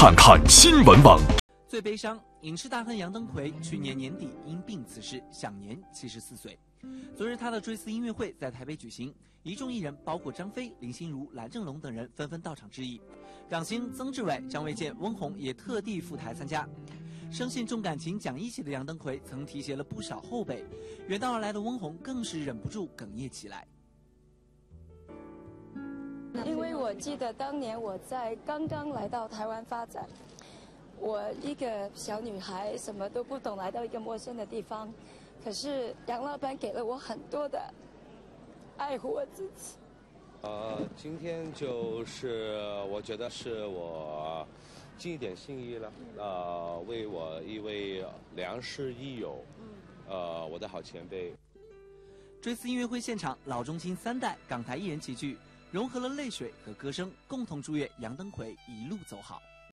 看看新闻网。最悲伤，影视大亨杨登魁去年年底因病辞世，享年七十四岁。昨日他的追思音乐会在台北举行，一众艺人，包括张飞、林心如、蓝正龙等人纷纷到场致意。港星曾志伟、张卫健、翁虹也特地赴台参加。生性重感情、讲义气的杨登魁曾提携了不少后辈，远道而来的翁虹更是忍不住哽咽起来。我记得当年我在刚刚来到台湾发展，我一个小女孩什么都不懂，来到一个陌生的地方，可是杨老板给了我很多的爱护我自己。呃，今天就是我觉得是我尽一点心意了，呃，为我一位良师益友，呃，我的好前辈。追思音乐会现场，老中青三代港台艺人齐聚。融合了泪水和歌声，共同祝愿杨登魁一路走好。